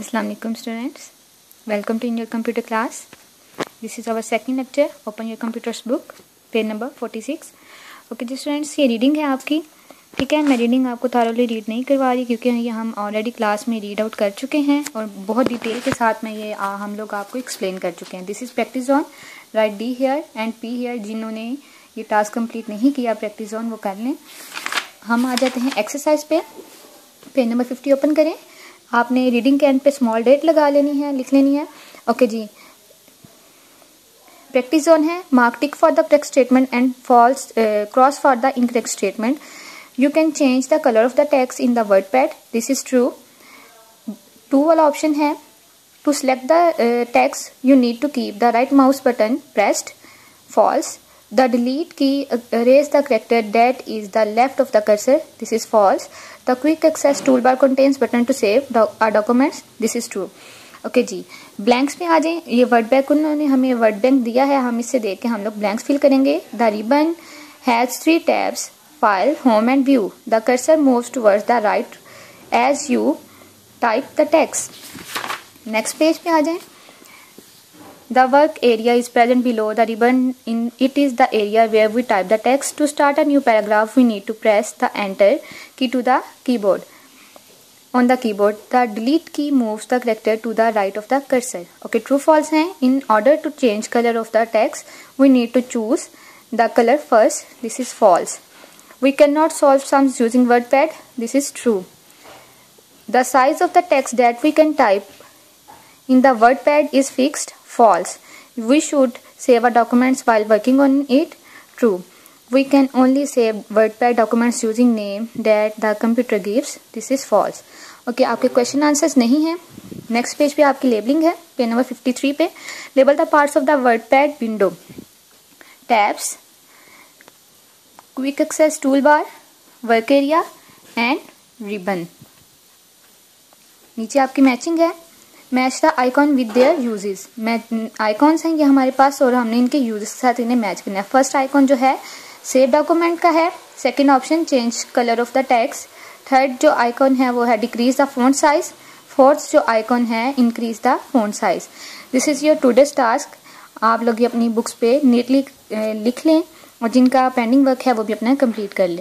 Assalamualaikum students. Welcome to in your computer class. This is our second lecture. Open your computer's book, page number 46. Okay ji students ये reading है आपकी ठीक है मैं reading आपको thoroughly read नहीं करवा रही क्योंकि ये हम ऑलरेडी क्लास में रीड आउट कर चुके हैं और बहुत डिटेल के साथ में ये आ, हम लोग आपको एक्सप्लेन कर चुके हैं this is practice on write D here and P here जिन्होंने ये टास्क कंप्लीट नहीं किया प्रैक्टिस ऑन वो कर लें हम आ जाते हैं एक्सरसाइज पे पेज नंबर फिफ्टी ओपन करें आपने रीडिंग के एंड पे स्मॉल डेट लगा लेनी है, लिख लेनी है। ओके जी। प्रैक्टिस जोन है mark tick for the correct statement and false cross for the incorrect statement you can change the colour of the text in the WordPad this is true two वाला option है. To select the text you need to keep the right mouse button pressed false the delete key erase the character that is the left of the cursor this is false the quick access toolbar contains button to save our documents this is true okay ji. Blanks में आ जाएँ। ये word bank उन्होंने हमें word bank दिया है। हम इससे देख के हम लोग ब्लैंक्स फिल करेंगे। The ribbon has three tabs file home and view the cursor move towards the right edge you type the text next page पे आ जाए। The work area is present below the ribbon. In it is the area where we type the text. To start a new paragraph, we need to press the enter key to the keyboard. On the keyboard, the delete key moves the character to the right of the cursor. Okay, true false hai. In order to change color of the text, we need to choose the color first. This is false. We cannot solve sums using WordPad. This is true. The size of the text that we can type in the WordPad is fixed false we should save our documents while working on it true we can only save wordpad documents using name that the computer gives this is false okay आपके question answers नहीं है next page पे आपकी labelling है page number 53 पे label the parts of the WordPad window tabs quick access toolbar work area and ribbon नीचे आपकी matching है match the icon with their uses icons हैं ये हमारे पास और हमने इनके यूजेस के साथ इन्हें मैच करना है। फ़र्स्ट आइकॉन जो है सेव डॉक्यूमेंट का है। Second option change colour of the text third जो आइकॉन है, वो है decrease the font size fourth जो आइकॉन है increase the font size this is your today's task आप लोग ये अपनी बुक्स पे नीटली लिख लें और जिनका पेंडिंग वर्क है, वो भी अपना कंप्लीट कर लें।